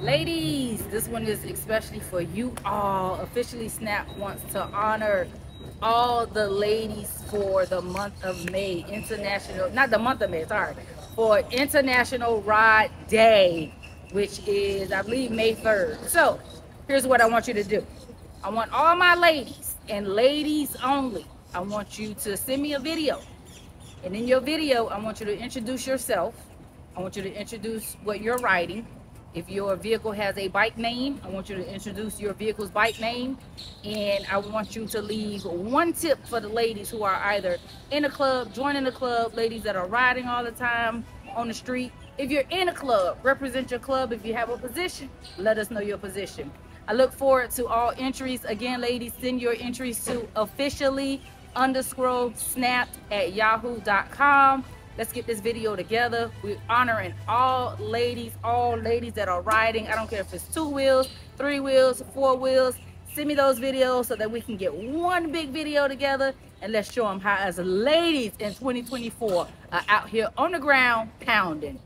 Ladies, this one is especially for you all. Officially Snapped wants to honor all the ladies for the month of May, international, not the month of May, sorry, for International Ride Day, which is, I believe, May 3rd. So, here's what I want you to do. I want all my ladies and ladies only. I want you to send me a video. And in your video, I want you to introduce yourself. I want you to introduce what you're riding. If your vehicle has a bike name, I want you to introduce your vehicle's bike name. And I want you to leave one tip for the ladies who are either in a club, joining the club, ladies that are riding all the time on the street. If you're in a club, represent your club. If you have a position, let us know your position. I look forward to all entries. Again, ladies, send your entries to officially underscore snapped at yahoo.com. Let's get this video together. We're honoring all ladies, all ladies that are riding. I don't care if it's two wheels, three wheels, four wheels. Send me those videos so that we can get one big video together and let's show them how as ladies in 2024 are out here on the ground pounding.